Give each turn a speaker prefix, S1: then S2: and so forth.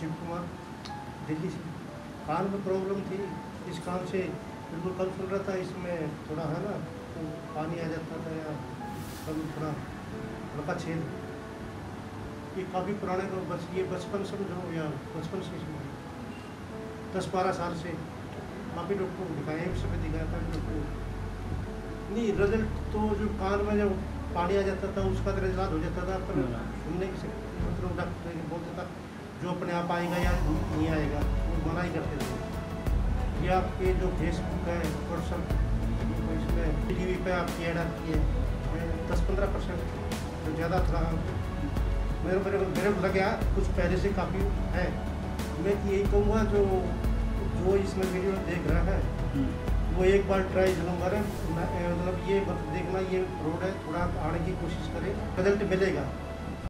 S1: शिव कुमार दिल्ली से। कान में प्रॉब्लम थी इस कान से बिल्कुल कल सुन रहा था इसमें थोड़ा है ना तो पानी आ जाता था या कल थोड़ा हल्का छेद। ये काफ़ी पुराने को बस ये बचपन समझो या बचपन से दस बारह साल से काफ़ी डॉक्टर को दिखाया एम्स में दिखाया था डॉक्टर नहीं रिज़ल्ट तो जो कान में जब पानी आ जाता था उसका तो इलाज हो जाता था पर सुनने की शक्ति मतलब डॉक्टर ये बोलता था जो अपने आप आएगा या नहीं आएगा, वो मना ही करते थे ये आपके जो फेसबुक है व्हाट्सअप तो इसमें टी वी पर आपकी ऐड आती है दस पंद्रह परसेंट तो ज़्यादा थोड़ा मेरे मेरे मेरे को लगा कुछ पहले से काफ़ी है। मैं तो यही कहूँगा जो जो इसमें वीडियो देख रहा है, वो एक बार ट्राई ज़रूर करें। मतलब ये देखना, ये रोड है, थोड़ा आने की कोशिश करें। रिज़ल्ट मिलेगा।